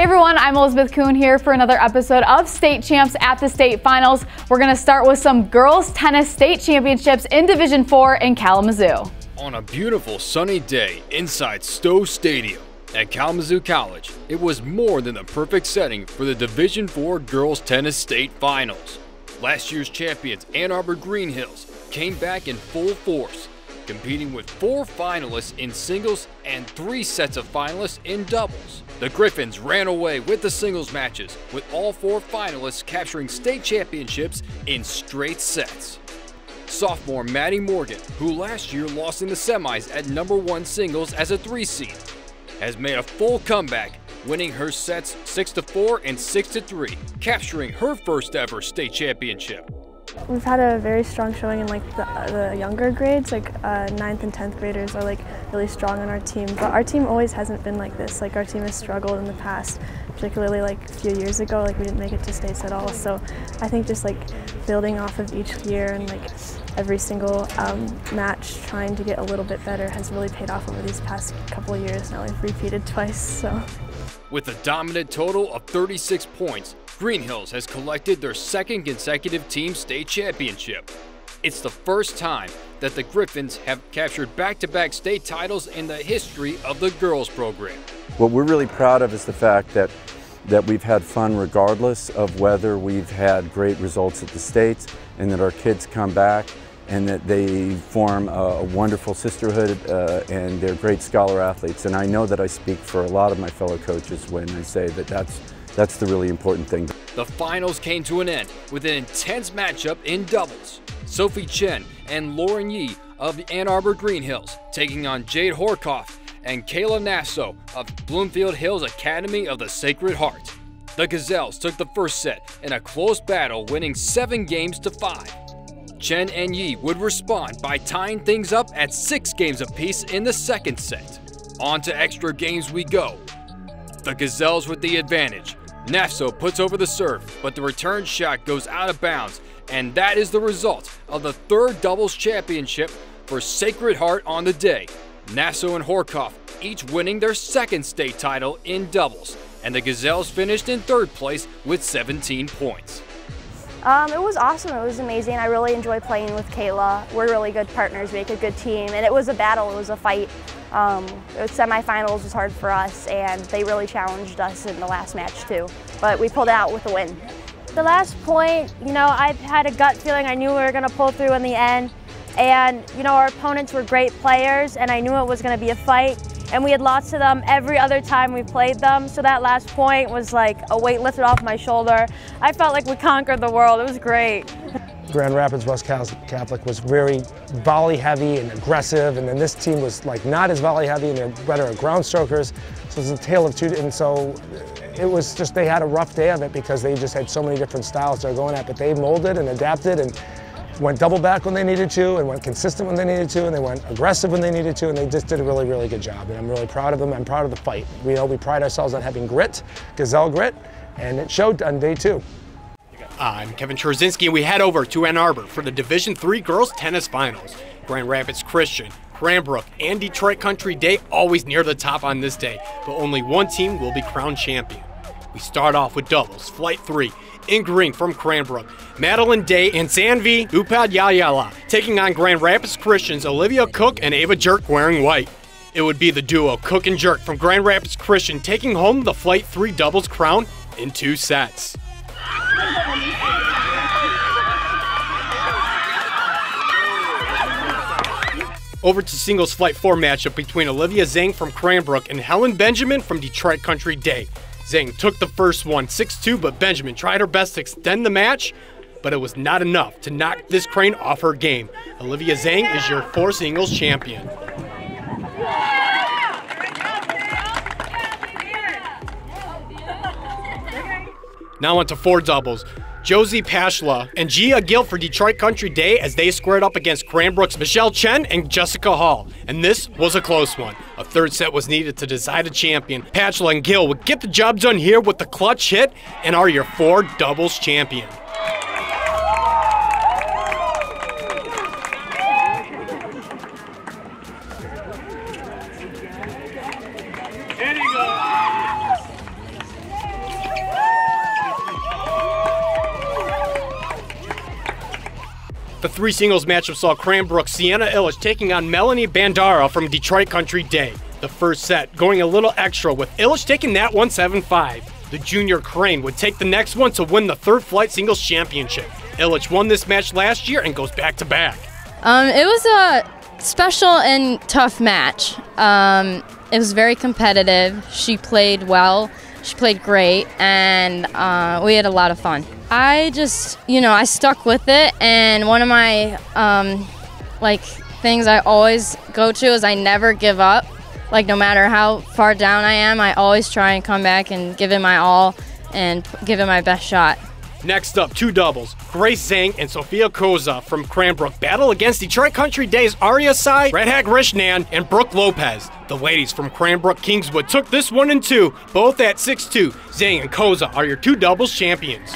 Hey everyone, I'm Elizabeth Kuhn here for another episode of State Champs at the State Finals. We're going to start with some girls tennis state championships in Division 4 in Kalamazoo. On a beautiful sunny day inside Stowe Stadium at Kalamazoo College, it was more than the perfect setting for the Division 4 girls tennis state finals. Last year's champions Ann Arbor Greenhills came back in full force competing with four finalists in singles and three sets of finalists in doubles. The Griffins ran away with the singles matches, with all four finalists capturing state championships in straight sets. Sophomore Maddie Morgan, who last year lost in the semis at number one singles as a three seed, has made a full comeback, winning her sets 6 4 and 6 3, capturing her first ever state championship. We've had a very strong showing in like the, the younger grades, like uh, 9th and 10th graders are like really strong on our team. But our team always hasn't been like this. Like our team has struggled in the past, particularly like a few years ago. Like we didn't make it to states at all. So I think just like building off of each year and like every single um, match, trying to get a little bit better has really paid off over these past couple of years. Now we've repeated twice. So. With a dominant total of 36 points, Greenhills has collected their second consecutive team state championship. It's the first time that the Griffins have captured back-to-back state titles in the history of the girls program. What we're really proud of is the fact that that we've had fun regardless of whether we've had great results at the states and that our kids come back and that they form a, a wonderful sisterhood uh, and they're great scholar athletes. And I know that I speak for a lot of my fellow coaches when I say that that's that's the really important thing. The finals came to an end with an intense matchup in doubles. Sophie Chen and Lauren Yee of the Ann Arbor Greenhills taking on Jade Horkoff and Kayla Nasso of Bloomfield Hills Academy of the Sacred Heart. The Gazelles took the first set in a close battle, winning seven games to five. Chen and Yi would respond by tying things up at six games apiece in the second set. On to extra games we go. The Gazelles with the advantage, Nasso puts over the serve, but the return shot goes out of bounds, and that is the result of the third doubles championship for Sacred Heart on the day. Nasso and Horkoff each winning their second state title in doubles, and the Gazelles finished in third place with 17 points. Um, it was awesome. It was amazing. I really enjoy playing with Kayla. We're really good partners, We make a good team, and it was a battle. It was a fight. Um, semifinals was hard for us, and they really challenged us in the last match too. But we pulled out with a win. The last point, you know, I had a gut feeling I knew we were going to pull through in the end. And, you know, our opponents were great players, and I knew it was going to be a fight. And we had lots of them every other time we played them. So that last point was like a weight lifted off my shoulder. I felt like we conquered the world. It was great. Grand Rapids West Catholic was very volley heavy and aggressive, and then this team was like not as volley heavy and they're better at ground strokers. So it was a tale of two, and so it was just they had a rough day of it because they just had so many different styles they're going at, but they molded and adapted and went double back when they needed to and went consistent when they needed to and they went aggressive when they needed to and they just did a really, really good job. And I'm really proud of them. I'm proud of the fight. We know we pride ourselves on having grit, gazelle grit, and it showed on day two. I'm Kevin Czerzinski, and we head over to Ann Arbor for the Division III Girls Tennis Finals. Grand Rapids Christian, Cranbrook, and Detroit Country Day always near the top on this day, but only one team will be crowned champion. We start off with doubles, Flight 3, in green from Cranbrook, Madeline Day and Sanvi Upadhyayala taking on Grand Rapids Christians Olivia Cook and Ava Jerk wearing white. It would be the duo Cook and Jerk from Grand Rapids Christian taking home the Flight 3 doubles crown in two sets. Over to singles flight 4 matchup between Olivia Zhang from Cranbrook and Helen Benjamin from Detroit Country Day. Zhang took the first one 6-2, but Benjamin tried her best to extend the match, but it was not enough to knock this crane off her game. Olivia Zhang is your four singles champion. Now on to four doubles. Josie Pashla and Gia Gill for Detroit Country Day as they squared up against Cranbrook's Michelle Chen and Jessica Hall. And this was a close one. A third set was needed to decide a champion. Pashla and Gill would get the job done here with the clutch hit and are your four doubles champion. three singles matchup saw Cranbrook Sienna Illich taking on Melanie Bandara from Detroit Country Day. The first set going a little extra with Illich taking that 175. The junior Crane would take the next one to win the third flight singles championship. Illich won this match last year and goes back to back. Um, it was a special and tough match. Um, it was very competitive. She played well. She played great, and uh, we had a lot of fun. I just, you know, I stuck with it, and one of my um, like things I always go to is I never give up. Like no matter how far down I am, I always try and come back and give it my all and give it my best shot. Next up, two doubles. Grace Zhang and Sophia Koza from Cranbrook battle against Detroit Country Days Arya Sai, Radhika Krishnan, and Brooke Lopez. The ladies from Cranbrook Kingswood took this one and two, both at 6-2. Zhang and Koza are your two doubles champions.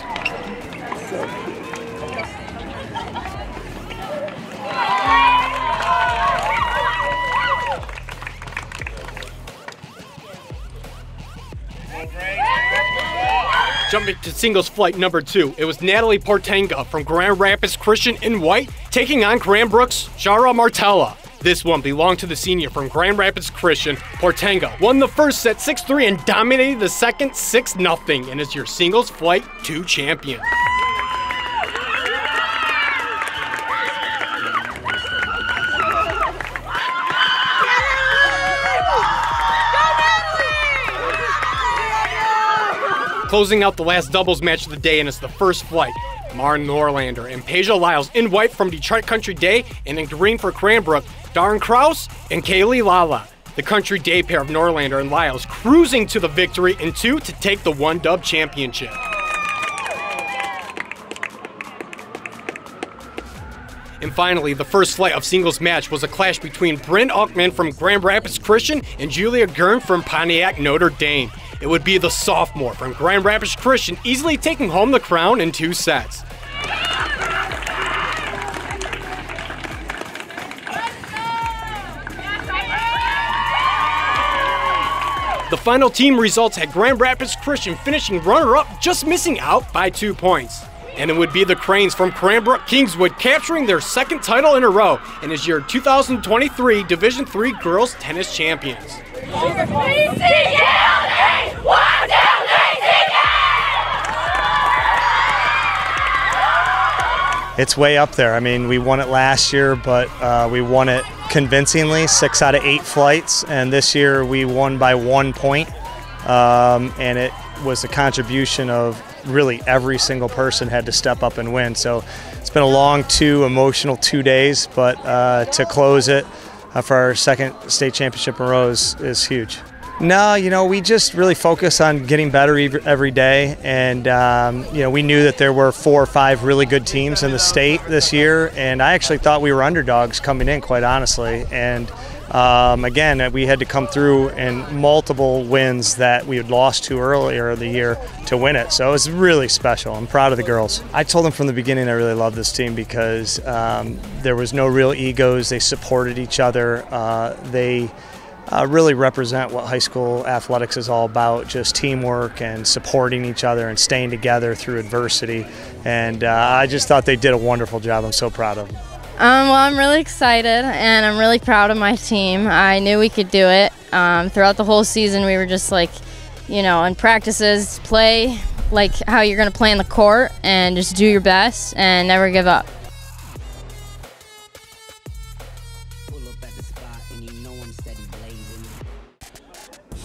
Jumping to singles flight number two, it was Natalie Portenga from Grand Rapids Christian in white taking on Cranbrook's Shara Martella. This one belonged to the senior from Grand Rapids Christian. Portenga won the first set 6-3 and dominated the second 6-0 and is your singles flight 2 champion. Closing out the last doubles match of the day, and it's the first flight. Martin Norlander and Peja Lyles in white from Detroit Country Day, and in green for Cranbrook, Darn Kraus and Kaylee Lala. The Country Day pair of Norlander and Lyles cruising to the victory in two to take the one dub championship. And finally, the first flight of singles match was a clash between Bryn Uckman from Grand Rapids Christian and Julia Gurn from Pontiac Notre Dame. It would be the sophomore from Grand Rapids Christian easily taking home the crown in two sets. The final team results had Grand Rapids Christian finishing runner up, just missing out by two points. And it would be the Cranes from Cranbrook Kingswood capturing their second title in a row and is your 2023 Division III Girls Tennis Champions. It's way up there. I mean, we won it last year, but uh, we won it convincingly, six out of eight flights, and this year we won by one point. Um, and it was a contribution of really every single person had to step up and win. So it's been a long two emotional two days, but uh, to close it Uh, for our second state championship in a row is, is huge. No, you know, we just really focus on getting better every day. And, um, you know, we knew that there were four or five really good teams in the state this year. And I actually thought we were underdogs coming in, quite honestly. And, um, again, we had to come through in multiple wins that we had lost to earlier in the year to win it. So it was really special. I'm proud of the girls. I told them from the beginning I really love this team because um, there was no real egos. They supported each other. Uh, they uh, really represent what high school athletics is all about just teamwork and supporting each other and staying together through adversity. And uh, I just thought they did a wonderful job. I'm so proud of them. Um, well, I'm really excited and I'm really proud of my team. I knew we could do it. Um, throughout the whole season, we were just like, you know, in practices, play like how you're going to play in the court and just do your best and never give up.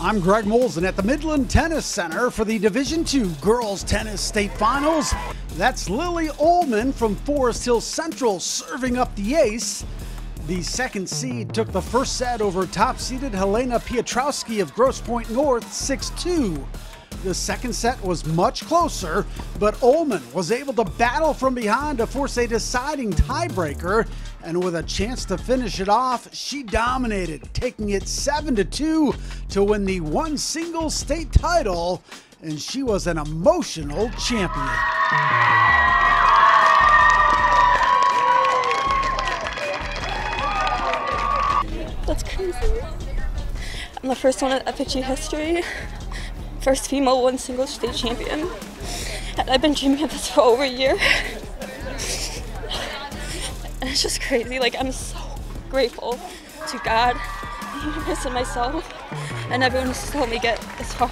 I'm Greg Molson at the Midland Tennis Center for the Division II Girls Tennis State Finals. That's Lily Ullman from Forest Hill Central serving up the ace. The second seed took the first set over top seeded Helena Piotrowski of Grosse Pointe North 6 2. The second set was much closer, but Ullman was able to battle from behind to force a deciding tiebreaker. And with a chance to finish it off, she dominated, taking it 7 to 2 to win the one single state title. And she was an emotional champion. That's crazy. I'm the first one in FHE history first female one single state champion. And I've been dreaming of this for over a year. It's just crazy. Like I'm so grateful to God, the universe, and myself, and everyone who's helped me get this far.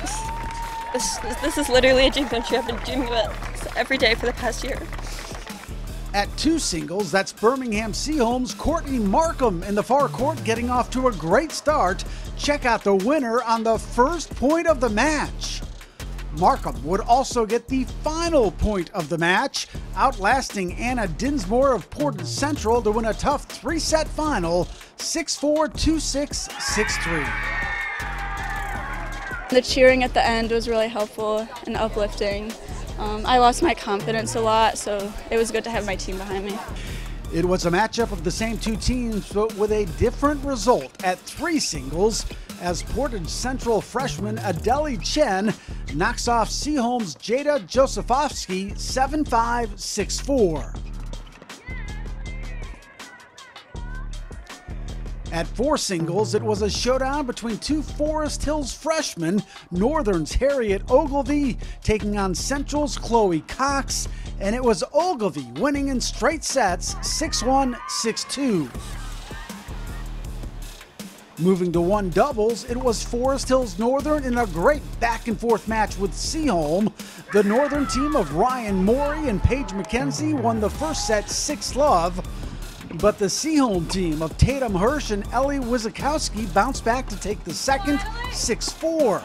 This, this is literally a dream come true. I've been dreaming of it every day for the past year. At two singles, that's Birmingham Seaholm's Courtney Markham in the far court getting off to a great start. Check out the winner on the first point of the match. Markham would also get the final point of the match, outlasting Anna Dinsmore of Portage Central to win a tough three set final 6 4, 2 6, 6 3. The cheering at the end was really helpful and uplifting. Um, I lost my confidence a lot, so it was good to have my team behind me. It was a matchup of the same two teams, but with a different result at three singles as Portage Central freshman Adeli Chen knocks off Seaholm's Jada Josefovsky 7 5 6 4. At four singles, it was a showdown between two Forest Hills freshmen, Northern's Harriet Ogilvy taking on Central's Chloe Cox, and it was Ogilvy winning in straight sets 6 1 6 2. Moving to one doubles, it was Forest Hills Northern in a great back and forth match with Seaholm. The Northern team of Ryan Morey and Paige McKenzie won the first set 6 love, but the Seaholm team of Tatum Hirsch and Ellie Wizakowski bounced back to take the second 6 4.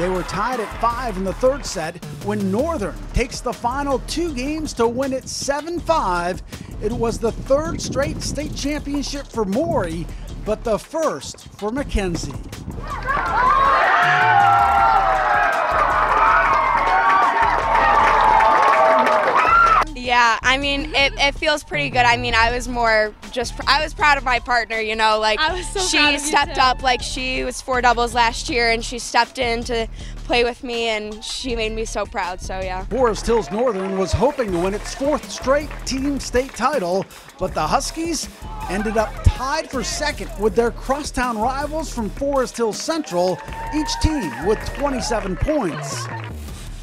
They were tied at 5 in the third set when Northern takes the final two games to win it 7 5. It was the third straight state championship for Morey, but the first for McKenzie. Yeah, I mean, it, it feels pretty good. I mean, I was more just, I was proud of my partner, you know, like I was so she proud of you, stepped too. up, like she was four doubles last year and she stepped in to play with me and she made me so proud, so yeah. Forest Hills Northern was hoping to win its fourth straight team state title, but the Huskies ended up tied for second with their crosstown rivals from Forest Hills Central, each team with 27 points.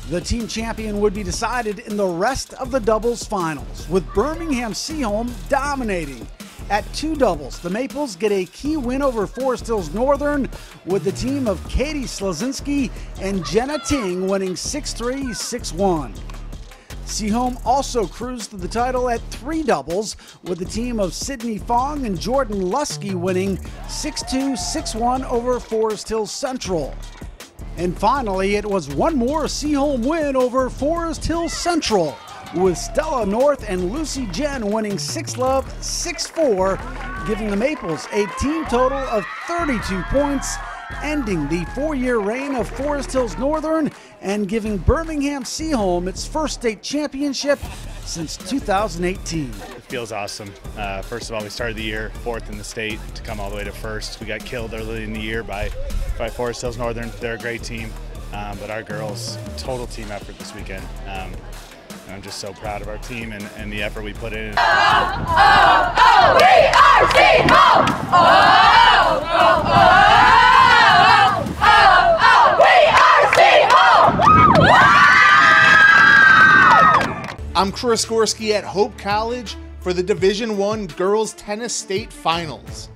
The team champion would be decided in the rest of the doubles finals, with Birmingham Seaholm dominating. At two doubles, the Maples get a key win over Forest Hills Northern, with the team of Katie Slazinski and Jenna Ting winning 6 3 6 1. Seaholm also cruised to the title at three doubles, with the team of Sydney Fong and Jordan Lusky winning 6 2 6 1 over Forest Hills Central. And finally, it was one more Seaholm win over Forest Hills Central, with Stella North and Lucy Jen winning 6 love 6 4, giving the Maples a team total of 32 points, ending the four year reign of Forest Hills Northern and giving Birmingham Seaholm its first state championship since 2018. It feels awesome. Uh, first of all, we started the year fourth in the state to come all the way to first. We got killed early in the year by, by Forest Hills Northern. They're a great team, um, but our girls, total team effort this weekend. Um, and I'm just so proud of our team and, and the effort we put in. I'm Chris Gorski at Hope College for the Division One Girls Tennis State Finals.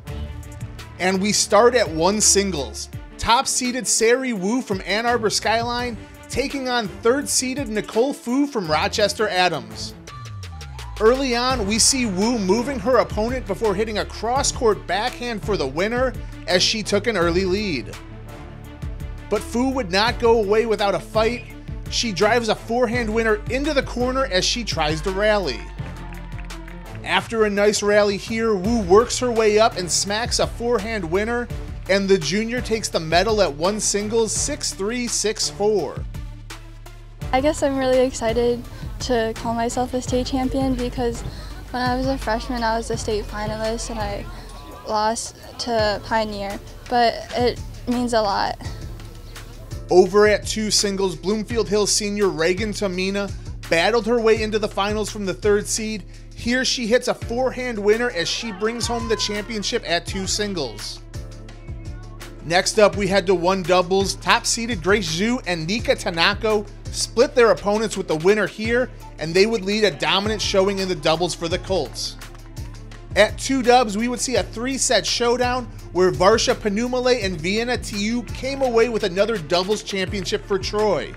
And we start at one singles. Top seeded Sari Wu from Ann Arbor Skyline taking on third seeded Nicole Fu from Rochester Adams. Early on, we see Wu moving her opponent before hitting a cross court backhand for the winner as she took an early lead. But Fu would not go away without a fight. She drives a forehand winner into the corner as she tries to rally. After a nice rally here, Wu works her way up and smacks a forehand winner, and the junior takes the medal at one singles 6 3 6 4. I guess I'm really excited to call myself a state champion because when I was a freshman, I was a state finalist and I lost to Pioneer, but it means a lot. Over at two singles, Bloomfield Hills senior Reagan Tamina battled her way into the finals from the third seed. Here she hits a forehand winner as she brings home the championship at two singles. Next up, we head to one doubles. Top seeded Grace Zhu and Nika Tanako split their opponents with the winner here, and they would lead a dominant showing in the doubles for the Colts. At two dubs, we would see a three set showdown where Varsha Panumale and Vienna TU came away with another doubles championship for Troy.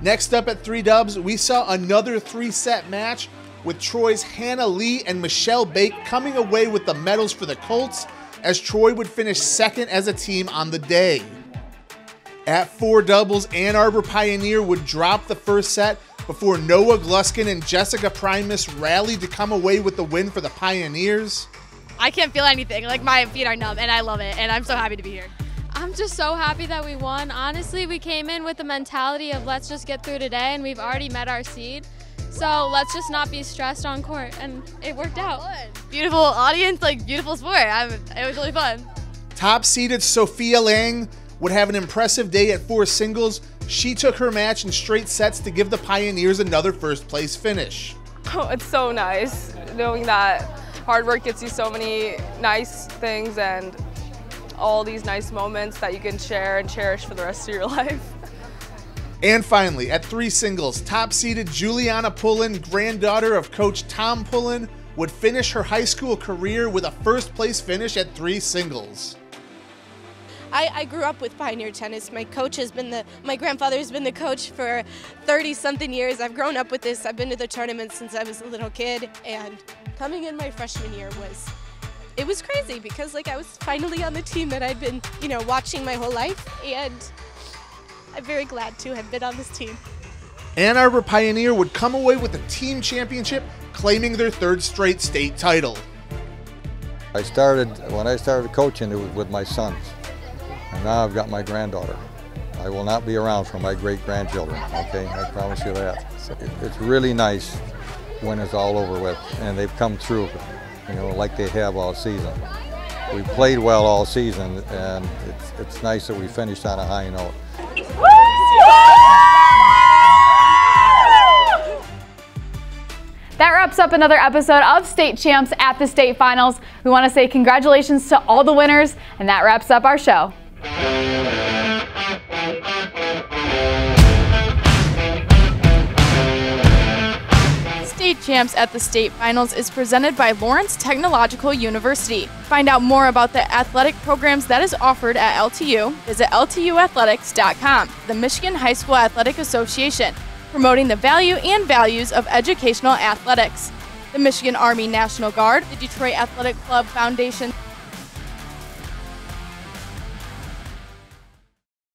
Next up at three dubs, we saw another three set match with Troy's Hannah Lee and Michelle Bake coming away with the medals for the Colts as Troy would finish second as a team on the day. At four doubles, Ann Arbor Pioneer would drop the first set before Noah Gluskin and Jessica Primus rallied to come away with the win for the Pioneers. I can't feel anything. Like my feet are numb and I love it and I'm so happy to be here. I'm just so happy that we won. Honestly, we came in with the mentality of let's just get through today and we've already met our seed. So let's just not be stressed on court and it worked out. Beautiful audience, like beautiful sport. I'm, it was really fun. Top seeded Sophia Lang would have an impressive day at four singles. She took her match in straight sets to give the Pioneers another first place finish. Oh, it's so nice knowing that hard work gets you so many nice things and all these nice moments that you can share and cherish for the rest of your life. And finally, at three singles, top seeded Juliana Pullen, granddaughter of coach Tom Pullen, would finish her high school career with a first place finish at three singles. I, I, grew up with Pioneer Tennis. My coach has been the, my grandfather has been the coach for 30 something years. I've grown up with this. I've been to the tournament since I was a little kid, and coming in my freshman year was, it was crazy because like I was finally on the team that I'd been, you know, watching my whole life, and I'm very glad to have been on this team. Ann Arbor Pioneer would come away with a team championship, claiming their third straight state title. I started, when I started coaching, it was with my sons. And now I've got my granddaughter. I will not be around for my great grandchildren, okay? I promise you that. It's really nice when it's all over with and they've come through, you know, like they have all season. We played well all season and it's, it's nice that we finished on a high note. That wraps up another episode of State Champs at the State Finals. We want to say congratulations to all the winners, and that wraps up our show. State Champs at the State Finals is presented by Lawrence Technological University. Find out more about the athletic programs that is offered at LTU. Visit LTUathletics.com, the Michigan High School Athletic Association, promoting the value and values of educational athletics. The Michigan Army National Guard, the Detroit Athletic Club Foundation,